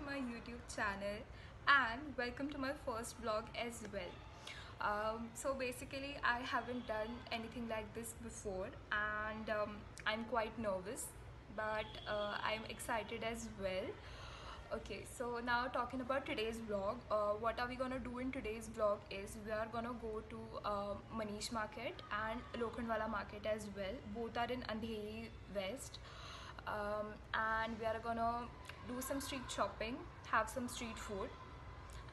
to my YouTube channel and welcome to my first vlog as well. Um, so basically I haven't done anything like this before and um, I'm quite nervous but uh, I'm excited as well. Okay so now talking about today's vlog uh, what are we gonna do in today's vlog is we are gonna go to uh, manish market and lokhandwala market as well. Both are in andheri west um, and we are gonna do some street shopping, have some street food,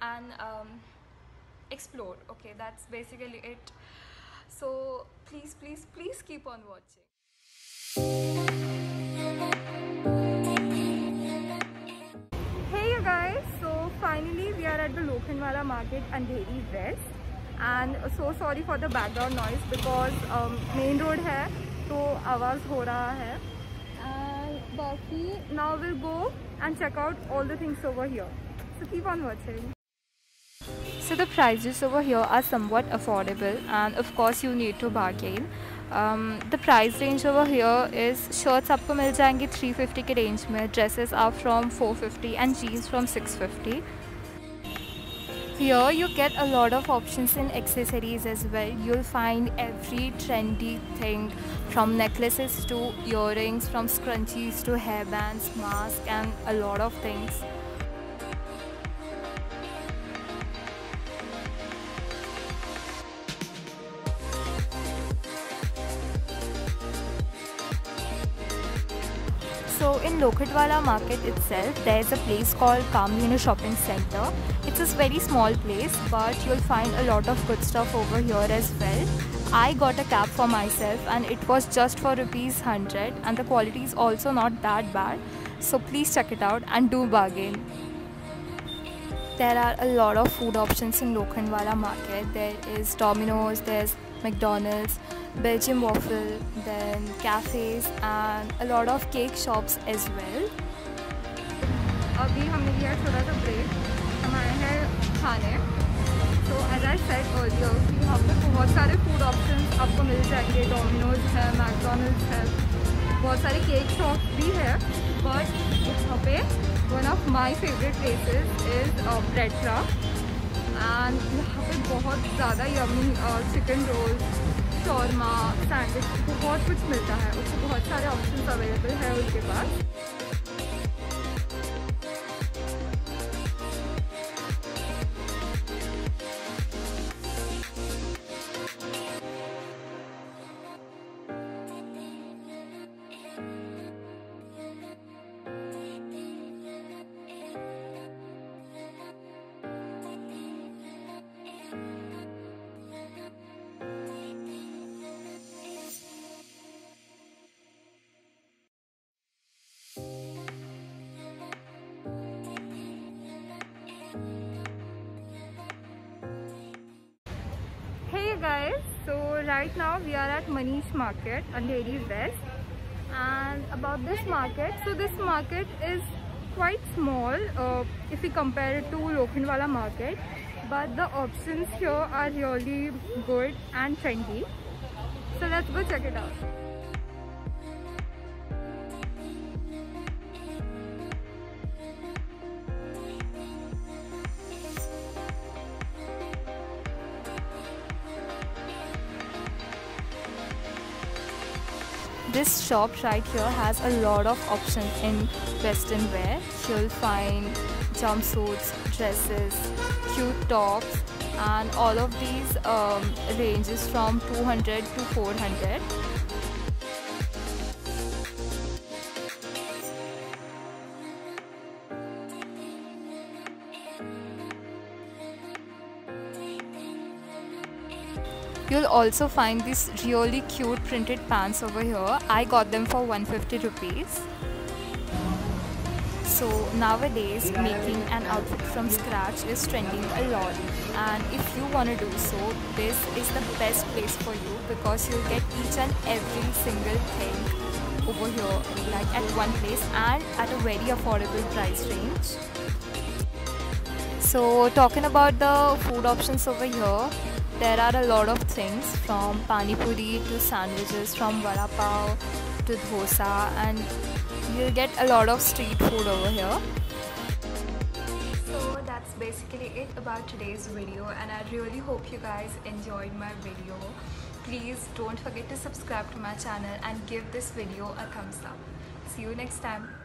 and um, explore. Okay, that's basically it. So please, please, please keep on watching. Hey you guys, so finally we are at the Lokhandwala market Andheri West and so sorry for the background noise because um, main road है तो आवाज़ हो रहा है and बाकी now we'll go and check out all the things over here so keep on watching so the prices over here are somewhat affordable and of course you need to bargain um, the price range over here is shirts आपको मिल जाएंगे 350 के range में dresses are from 450 and jeans from 650 here you get a lot of options in accessories as well. You'll find every trendy thing from necklaces to earrings from scrunchies to hairbands masks and a lot of things in Lokhandwala market itself, there is a place called Kamlina Shopping Center. It's a very small place, but you'll find a lot of good stuff over here as well. I got a cap for myself and it was just for rupees 100 and the quality is also not that bad. So please check it out and do bargain. There are a lot of food options in Lokhandwala market. There is Domino's, there's McDonald's, Belgian waffle, then cafes and a lot of cake shops as well. अभी हमने लिया थोड़ा सा break हम आए हैं खाने। तो एज आई सेट अर्लियर कि यहाँ पे बहुत सारे फ़ूड ऑप्शन आपको मिल जाएँगे। डोमिनोज है मैकडोनल्ड्स है। बहुत सारे केक शॉप भी है। बट यहाँ पे one of my favourite places is bread craft and यहाँ पे बहुत ज़्यादा yummy chicken roll shawarma sandwich बहुत कुछ मिलता है। उसके बहुत सारे ऑप्शन अवेलेबल है उनके पास। Right now we are at Manish Market, Andheri West and about this market, so this market is quite small uh, if we compare it to Lokhandwala market but the options here are really good and trendy. So let's go check it out. This shop right here has a lot of options in western wear. You'll find jumpsuits, dresses, cute tops and all of these um, ranges from 200 to 400. You'll also find these really cute printed pants over here. I got them for 150 rupees. So nowadays making an outfit from scratch is trending a lot and if you want to do so this is the best place for you because you'll get each and every single thing over here like at one place and at a very affordable price range. So talking about the food options over here there are a lot of things from pani puri to sandwiches from vada pav to dosa and you'll get a lot of street food over here so that's basically it about today's video and I really hope you guys enjoyed my video. Please don't forget to subscribe to my channel and give this video a thumbs up. See you next time.